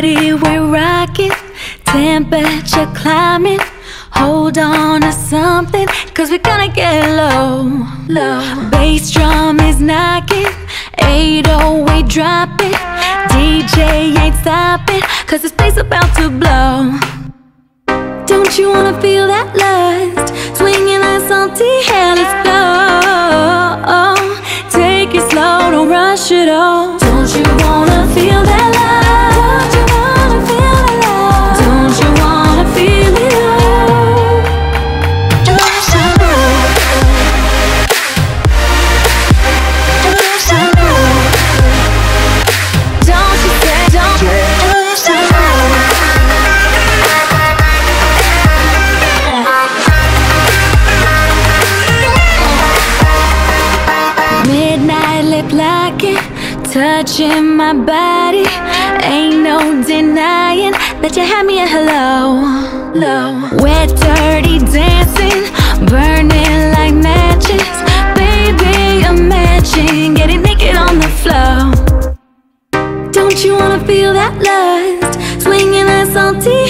body, we're rocking. Temperature climbing. Hold on to something, cause we're gonna get low. Low. Bass drum is knocking. 808 drop it. DJ ain't stopping, cause this place about to blow. Don't you wanna feel that lust? Swinging that salty hair, let's go. Take it slow, don't rush it all. Don't you wanna feel that love? Lip locking, touching my body. Ain't no denying that you had me a hello. Low. Wet, dirty dancing, burning like matches. Baby, imagine getting naked on the floor. Don't you wanna feel that lust? Swinging that salty